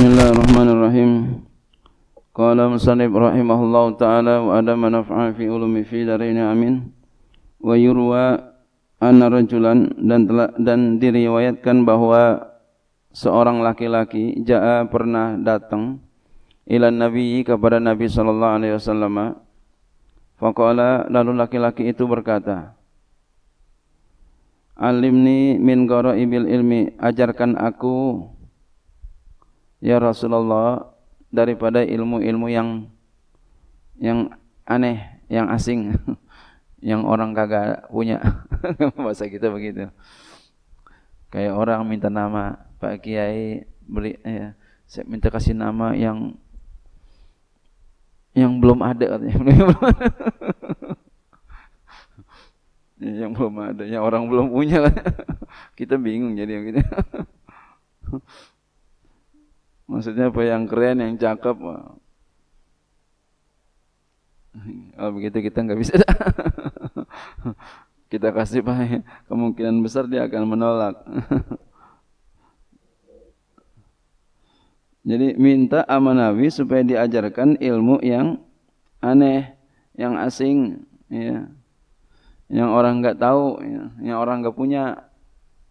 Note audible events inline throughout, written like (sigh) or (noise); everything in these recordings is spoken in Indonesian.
Bismillahirrahmanirrahim. Qala musannif rahimahullah taala wa adama naf'a fi ulumi fi darina amin. Wa yurwa anna rajulan dan telah, dan diriwayatkan bahwa seorang laki-laki jaa pernah datang ila nabi kepada Nabi sallallahu alaihi wasallam. Faqala lalu laki-laki itu berkata, Alimni min ghara'ibil ilmi, ajarkan aku ya Rasulullah daripada ilmu-ilmu yang yang aneh, yang asing, (laughs) yang orang kagak punya. (laughs) Bahasa kita begitu. Kayak orang minta nama, Pak Kiai beri ya, saya minta kasih nama yang yang belum ada (laughs) yang belum ada, yang orang belum punya. Kita bingung jadi gitu. Maksudnya apa yang keren, yang cakep. Kalau begitu kita nggak bisa. (laughs) kita kasih pak, kemungkinan besar dia akan menolak. (laughs) Jadi minta sama Nabi supaya diajarkan ilmu yang aneh, yang asing, ya, yang orang nggak tahu, ya, yang orang nggak punya.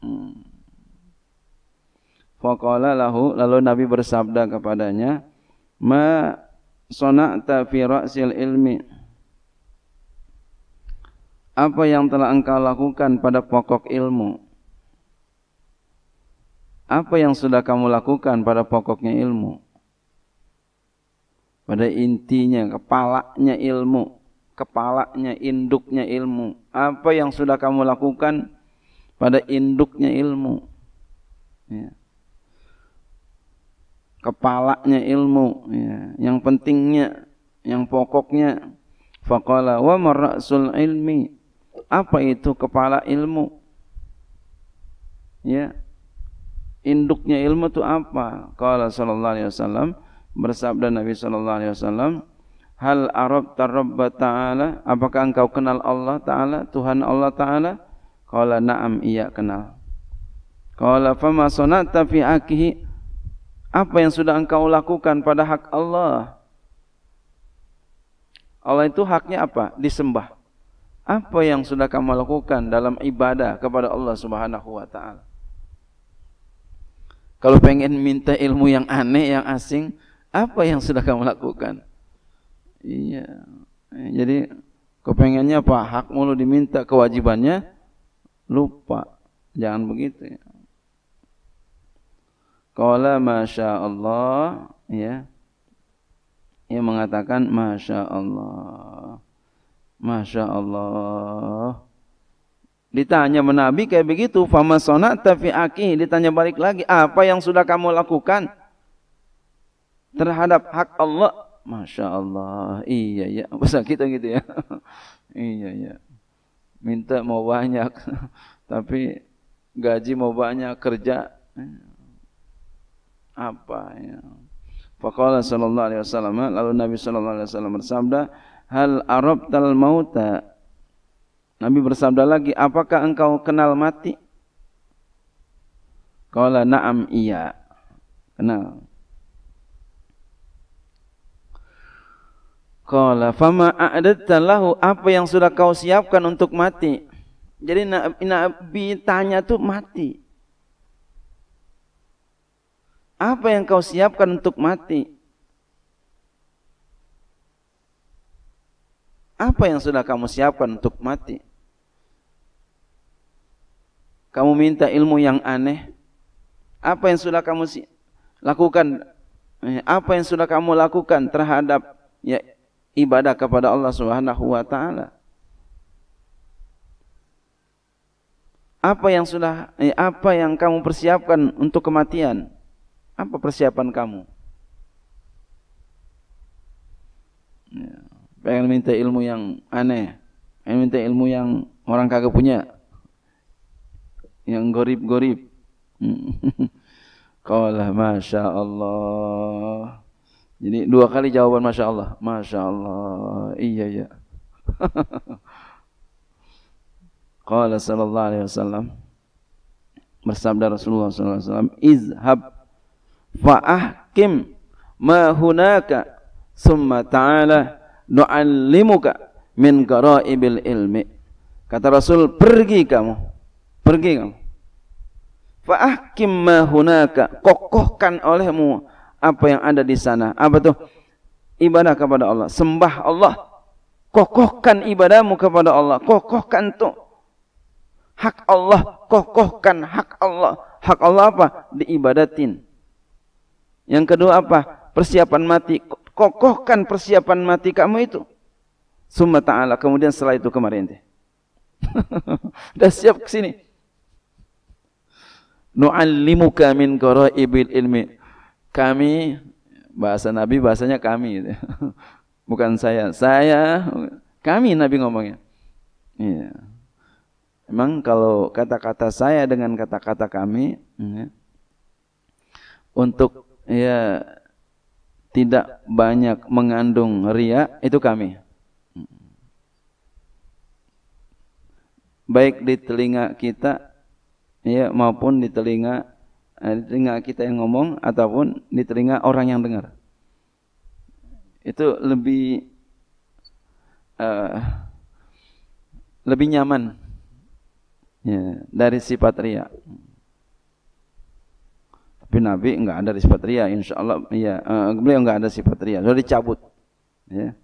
Hmm. Faqala lahu lalu Nabi bersabda kepadanya, "Ma sona'ta fi ra'sil ilmi?" Apa yang telah engkau lakukan pada pokok ilmu? Apa yang sudah kamu lakukan pada pokoknya ilmu? Pada intinya, kepalanya ilmu, kepalanya, induknya ilmu. Apa yang sudah kamu lakukan pada induknya ilmu? Ya kepalanya ilmu ya. yang pentingnya yang pokoknya. Faqala wa marasul ilmi? Apa itu kepala ilmu? Ya. Induknya ilmu itu apa? Qala sallallahu alaihi wasallam. Bersabda Nabi sallallahu alaihi wasallam hal arab tarabba ta'ala? Apakah engkau kenal Allah taala Tuhan Allah taala? Qala na'am iya kenal. Qala fama sanata fi akihi apa yang sudah engkau lakukan pada hak Allah? Allah itu haknya apa? Disembah. Apa yang sudah kamu lakukan dalam ibadah kepada Allah Subhanahu wa taala? Kalau pengen minta ilmu yang aneh, yang asing, apa yang sudah kamu lakukan? Iya. Jadi kepengennya apa? Hak mulu diminta, kewajibannya lupa. Jangan begitu ya. Qala Masya Allah ya. Ia mengatakan Masya Allah. Masya Allah. Ditanya menabi kayak begitu. Fama sonata fi aki. Ditanya balik lagi. Apa yang sudah kamu lakukan? Terhadap hak Allah. Masya Allah. Iya ya. (laughs) Masa kita gitu ya. (laughs) iya ya. Minta mau banyak. (laughs) Tapi gaji mau banyak kerja apa ya. Faqala sallallahu alaihi wasallam lalu Nabi sallallahu alaihi wasallam bersabda, "Hal arabtal mauta?" Nabi bersabda lagi, "Apakah engkau kenal mati?" Qala na'am iya. Kenal. Qala fama a'dadta lahu apa yang sudah kau siapkan untuk mati? Jadi Nabi tanya tuh mati. Apa yang kau siapkan untuk mati? Apa yang sudah kamu siapkan untuk mati? Kamu minta ilmu yang aneh? Apa yang sudah kamu lakukan? Eh, apa yang sudah kamu lakukan terhadap ya, ibadah kepada Allah Subhanahu wa taala? Apa yang sudah eh, apa yang kamu persiapkan untuk kematian? Apa persiapan kamu? Ya, pengen minta ilmu yang aneh, pengen minta ilmu yang orang kagak punya, yang gorib-gorib. (laughs) Qala Masya Allah. Jadi dua kali jawaban Masya Allah. Masya Allah. Iya ya. (laughs) Qala sallallahu alaihi wasallam. Bersabda Rasulullah sallallahu alaihi wasallam, "Izhab fa'ah ahkim ma hunaka summa ta'ala nu'allimuka min garaibil ilmi. Kata Rasul pergi kamu pergi kamu. Fa ahkim ma hunaka kokohkan olehmu apa yang ada di sana. Apa tuh? Ibadah kepada Allah sembah Allah. Kokohkan ibadahmu kepada Allah kokohkan tuh. Hak Allah kokohkan hak Allah. Hak Allah apa? Diibadatin yang kedua apa? Persiapan mati. Kokohkan persiapan mati kamu itu. Summa ta'ala kemudian setelah itu kemarin (laughs) dah siap ke sini. Nu'allimuka min qaraibil ilmi. Kami bahasa nabi bahasanya kami. (laughs) Bukan saya. Saya kami nabi ngomongnya. Iya. Memang kalau kata-kata saya dengan kata-kata kami ya, untuk ya tidak banyak mengandung ria itu kami. Baik di telinga kita ya maupun di telinga eh, di telinga kita yang ngomong ataupun di telinga orang yang dengar. Itu lebih uh, lebih nyaman ya, dari sifat ria. Tapi Nabi enggak ada sifat ria, insya Allah ya, uh, beliau enggak ada sifat ria, sudah dicabut. Ya.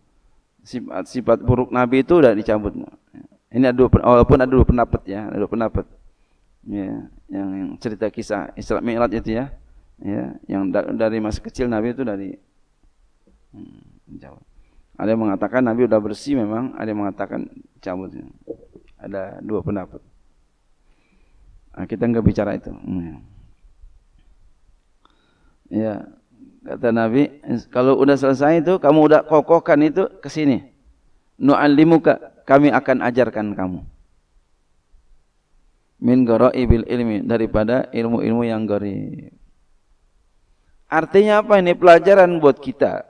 Sifat sifat buruk Nabi itu sudah dicabut. Ini ada dua, walaupun ada dua pendapat ya, ada dua pendapat. Ya, yang, yang cerita kisah Isra Mi'raj itu ya. Ya, yang da dari masa kecil Nabi itu dari hmm, jauh. Ada yang mengatakan Nabi sudah bersih memang, ada yang mengatakan cabut. Ada dua pendapat. Nah, kita enggak bicara itu. Hmm. Ya, kata Nabi, kalau udah selesai itu, kamu udah kokohkan itu ke sini. Nu'allimuka, kami akan ajarkan kamu. Min garaibil ilmi, daripada ilmu-ilmu yang garib. Artinya apa ini pelajaran buat kita?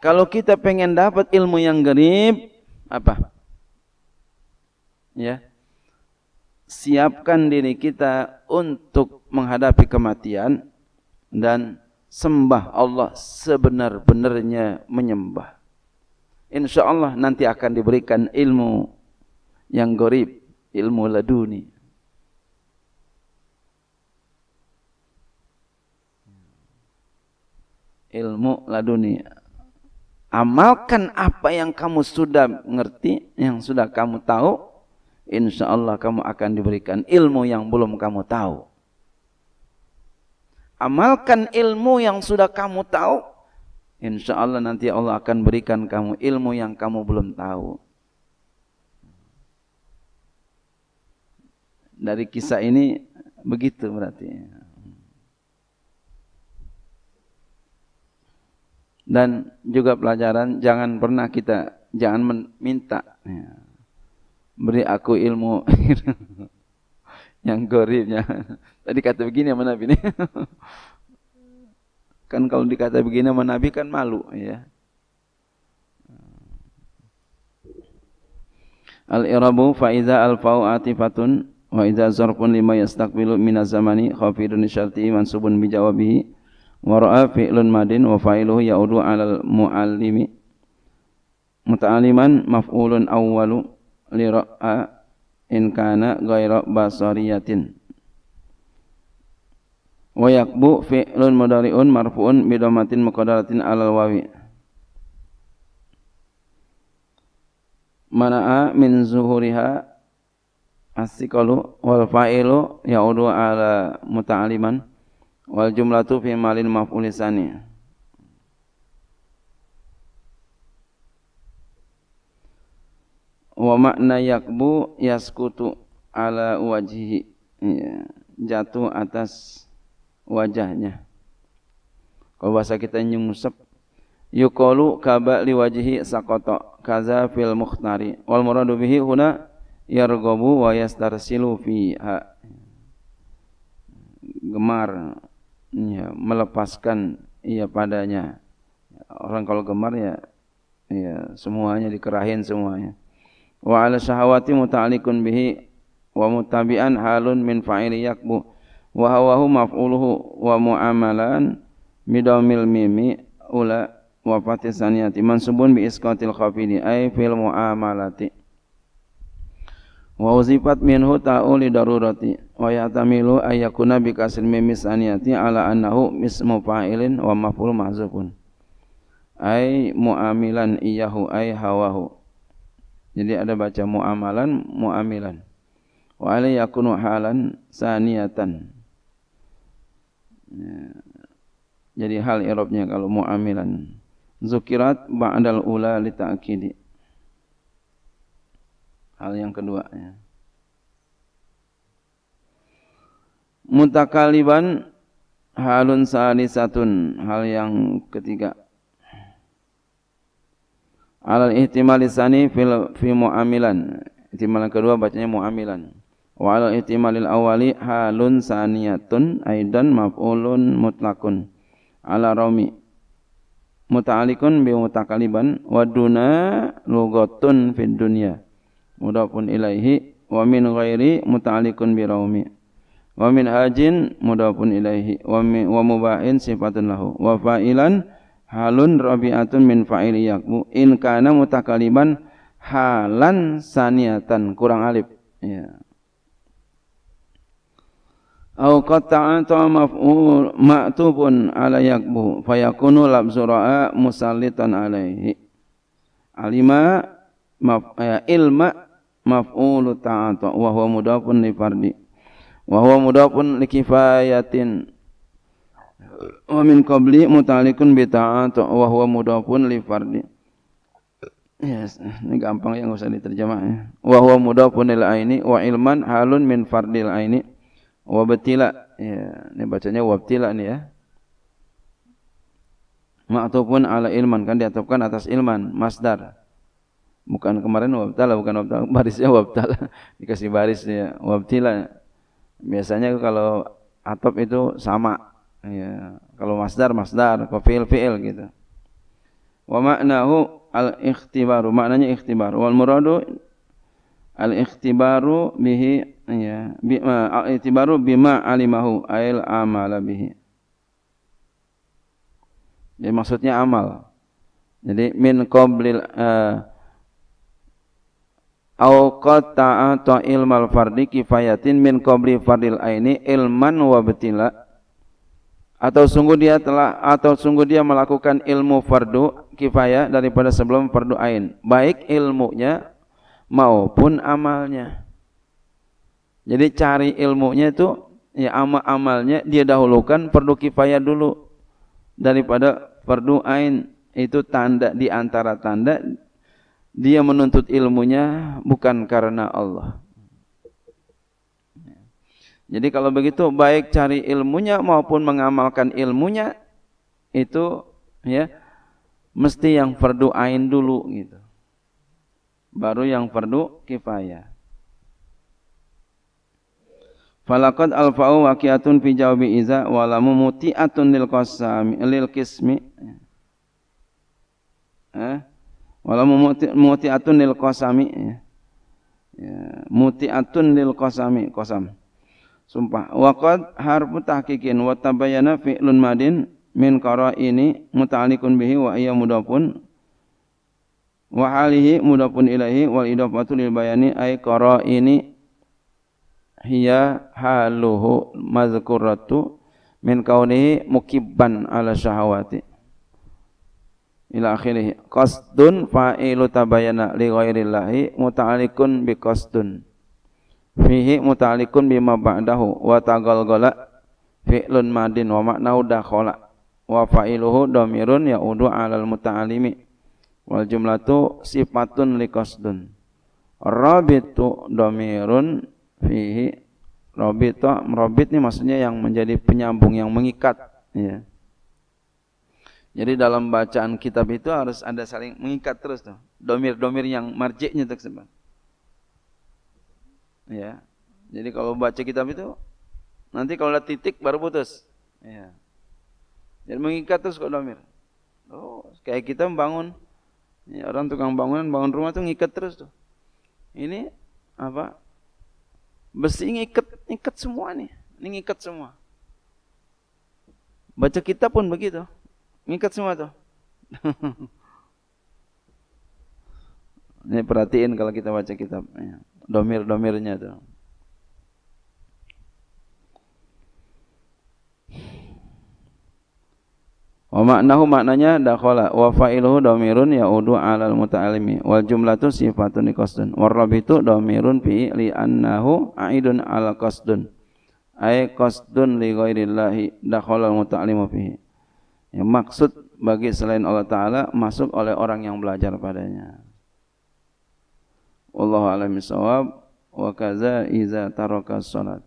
Kalau kita pengen dapat ilmu yang garib, apa? Ya, siapkan diri kita untuk menghadapi kematian dan sembah Allah sebenar-benarnya menyembah. Insya Allah nanti akan diberikan ilmu yang gorib, ilmu laduni. Ilmu laduni. Amalkan apa yang kamu sudah mengerti, yang sudah kamu tahu, insya Allah kamu akan diberikan ilmu yang belum kamu tahu. Amalkan ilmu yang sudah kamu tahu, insya Allah nanti Allah akan berikan kamu ilmu yang kamu belum tahu. Dari kisah ini begitu berarti. Dan juga pelajaran jangan pernah kita jangan minta. Ya beri aku ilmu (laughs) yang goribnya. Tadi kata begini sama Nabi ini. (laughs) kan kalau dikata begini sama Nabi kan malu ya. Al-irabu fa iza al-fa'u atifatun wa iza zarfun lima yastaqbilu min az-zamani khafidun syarti mansubun bi jawabihi wa ra'a fi'lun madin wa fa'iluhu ya'udu 'alal muallimi muta'alliman maf'ulun awwalu li ra'a in kana ghaira basariyatin. Wa yakbu fi'lun mudari'un marfu'un bi dhammatin muqaddaratin 'alal wawi. Mana'a min zuhuriha asikalu wal fa'ilu ya'udu ala muta'aliman wal jumlatu fi malin maf'ulisani wa makna yakbu yaskutu ala wajhi. Ya, jatuh atas wajahnya. Kalau bahasa kita nyungsep yuqalu kaba li wajhi saqata kaza fil mukhtari wal muradu bihi huna yarghabu wa yastarsilu fiha. Gemar ya, melepaskan ia padanya. Orang kalau gemar ya ya semuanya dikerahin semuanya wa ala syahawati muta'alliqun bihi wa mutabi'an halun min fa'ili yakbu wa hawahu maf'uluhu wa mu'amalan bidamil mimi ula wa saniyati mansubun bi isqatil khafidi ay fil mu'amalati. Wa uzifat minhu ta'u li darurati wa yatamilu ayyakuna bi kasri mim saniyati ala annahu ismu fa'ilin wa maf'ul mahzufun ay mu'amilan iyahu ay hawahu jadi ada baca mu'amalan mu'amilan. Wa alai yakunu halan saniyatan. Ya. jadi hal irobnya kalau mu'amilan. Zukirat ba'dal ula li ta'kidi. Hal yang kedua ya. mutakaliban halun salisatun. Hal yang ketiga alal ihtimal lisani fil fi muamilan. Ihtimal kedua bacanya muamilan. Wa alal ihtimalil awali halun saniyatun aidan maf'ulun mutlakun. Ala raumi muta'alikun bi mutakaliban wa duna lugatun fid dunya. Mudafun ilaihi wa min ghairi muta'alikun bi raumi. Wa min ajin mudafun ilaihi wa, mi, wa mubahin sifatun lahu. Wa fa'ilan halun rabi'atun min fa'ili yakmu in kana mutakaliban halan saniyatan kurang alif ya Au qata'ata maf'ul ma'tubun ala yakbu fayakunu labzu ra'a musallitan alaihi. Alima maf, ya, ilma maf'ulu ta'ata wa huwa mudafun li fardi. Wa huwa mudafun li kifayatin. Wa min qabli mutalikun bi ta'ata wa huwa mudafun li fardi. Yes, ini gampang yang usah diterjemah ya. Wa huwa mudafun lil aini wa ilman halun min fardil aini wabtila ya ini bacanya wabtila nih ya. Ma'tufun ala ilman kan diatupkan atas ilman masdar. Bukan kemarin wabtala bukan wabtala (laughs) barisnya wabtala (laughs) dikasih barisnya wabtila biasanya kalau atop itu sama ya kalau masdar masdar. Kalau fi'il fi'il gitu. Wa ma'nahu al ikhtibaru maknanya ikhtibar wal muradu al ikhtibaru bihi ya bima itibaru bima alimahu ail amala bihi. Jadi maksudnya amal. Jadi min qablil uh, au qad ta'ata ilmal fardi kifayatin min qabli fardil aini ilman wa betila atau sungguh dia telah atau sungguh dia melakukan ilmu fardu kifayah daripada sebelum fardu ain. Baik ilmunya maupun amalnya. Jadi cari ilmunya itu ya amal-amalnya dia dahulukan fardu kifayah dulu. Daripada fardu ain itu tanda di antara tanda dia menuntut ilmunya bukan karena Allah. Jadi kalau begitu baik cari ilmunya maupun mengamalkan ilmunya itu ya mesti yang fardu ain dulu gitu. Baru yang fardu kifayah. Falakad alfa'u waqi'atun fi jawabi iza walamu muti'atun lil qasami lil kismi. Eh? Walamu muti'atun lil qasami. Ya. Muti'atun lil qasami, qasam. Sumpah. Waqad harfu tahqiqin wa tabayyana fi'lun madin min qara'ini muta'alliqun bihi wa iya mudafun wa halihi mudafun ilaihi wal idafatu lil bayani ay qara'ini hiya haluhu mazkuratu min kaunihi mukibban ala syahawati ila akhirih qasdun fa'ilu tabayana li ghairillahi muta'alliqun bi qasdun fihi muta'alliqun bima ba'dahu wa tagalgala fi'lun madin wa ma'nahu dakhala wa fa'iluhu dhamirun ya'udu 'alal muta'allimi wal jumlatu sifatun li qasdun rabitu dhamirun fihi robit robit ini maksudnya yang menjadi penyambung yang mengikat ya. Jadi dalam bacaan kitab itu harus ada saling mengikat terus tuh. Domir-domir yang marjiknya tersebut ya jadi kalau baca kitab itu nanti kalau ada titik baru putus ya jadi mengikat terus kok domir oh kayak kita membangun ya, orang tukang bangunan bangun rumah tuh ngikat terus tuh ini apa besi ngikat ngikat semua nih Ini ngikat semua. Baca kitab pun begitu. Ngikat semua tuh. (laughs) Ini perhatiin kalau kita baca kitab. Domir-domirnya tuh. Wa maknahu maknanya dakhala. Wa fa'iluhu dhamirun ya'udu 'alal muta'allimi. Wal jumlatu sifatun qasdun. War rabitu dhamirun fi li annahu a'idun 'ala qasdun. Ay qasdun li ghairillahi dakhala al muta'allimu fihi. Ya, maksud bagi selain Allah taala masuk oleh orang yang belajar padanya wallahu a'lam bissawab wa kaza iza taraka salat